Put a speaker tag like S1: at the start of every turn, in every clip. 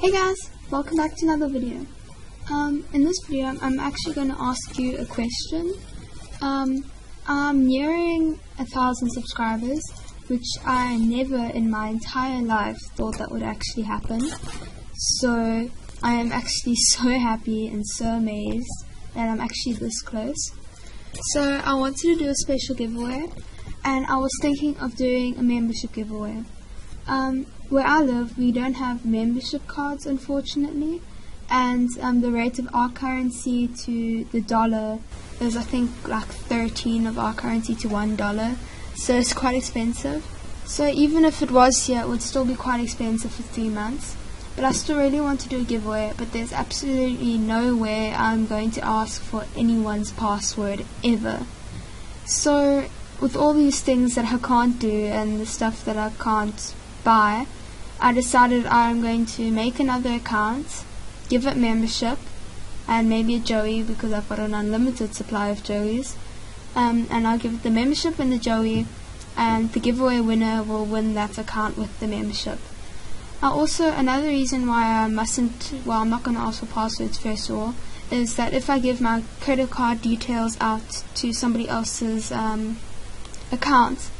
S1: Hey guys, welcome back to another video. Um, in this video, I'm actually going to ask you a question. Um, I'm nearing a thousand subscribers, which I never in my entire life thought that would actually happen. So, I am actually so happy and so amazed that I'm actually this close. So, I wanted to do a special giveaway, and I was thinking of doing a membership giveaway. Um, where I live, we don't have membership cards, unfortunately, and um, the rate of our currency to the dollar is, I think, like 13 of our currency to one dollar, so it's quite expensive. So even if it was here, it would still be quite expensive for three months. But I still really want to do a giveaway, but there's absolutely no way I'm going to ask for anyone's password ever. So with all these things that I can't do and the stuff that I can't buy, I decided I'm going to make another account, give it membership, and maybe a Joey because I've got an unlimited supply of Joeys. Um, and I'll give it the membership and the Joey, and the giveaway winner will win that account with the membership. Uh, also, another reason why I mustn't, well, I'm not going to ask for passwords first of all, is that if I give my credit card details out to somebody else's um, account,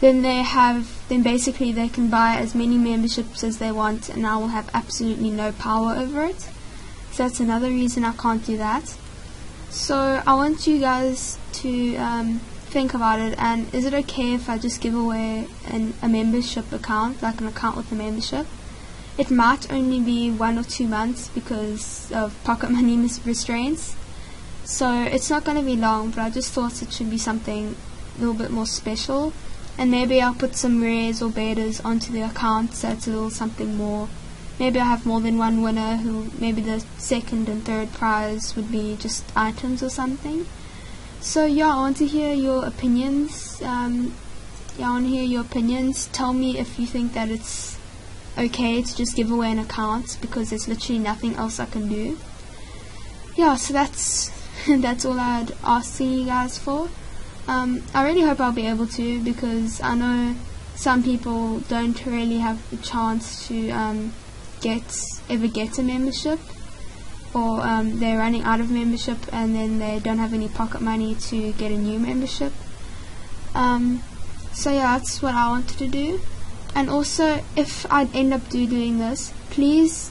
S1: then they have then basically they can buy as many memberships as they want and I will have absolutely no power over it. So that's another reason I can't do that. So I want you guys to um, think about it and is it okay if I just give away an, a membership account like an account with a membership? It might only be one or two months because of pocket money restraints so it's not going to be long but I just thought it should be something a little bit more special and maybe I'll put some rares or betas onto the account so it's a little something more. Maybe I'll have more than one winner who maybe the second and third prize would be just items or something. So yeah, I want to hear your opinions. Um, yeah, I want to hear your opinions. Tell me if you think that it's okay to just give away an account because there's literally nothing else I can do. Yeah, so that's that's all I'd ask you guys for. Um, I really hope I'll be able to because I know some people don't really have the chance to um, get ever get a membership or um, they're running out of membership and then they don't have any pocket money to get a new membership. Um, so yeah, that's what I wanted to do. And also, if I end up do doing this, please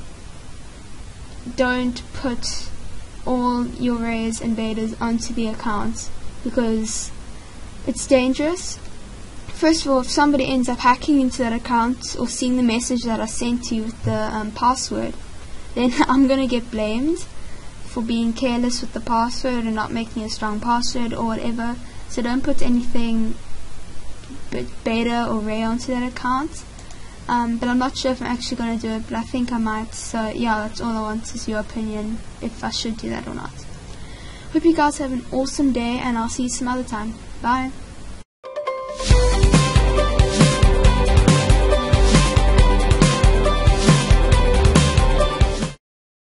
S1: don't put all your rares and betas onto the account because it's dangerous. First of all, if somebody ends up hacking into that account or seeing the message that I sent to you with the um, password, then I'm going to get blamed for being careless with the password and not making a strong password or whatever. So don't put anything beta or rare onto that account. Um, but I'm not sure if I'm actually going to do it, but I think I might. So yeah, that's all I want is your opinion if I should do that or not. Hope you guys have an awesome day and I'll see you some other time. Bye.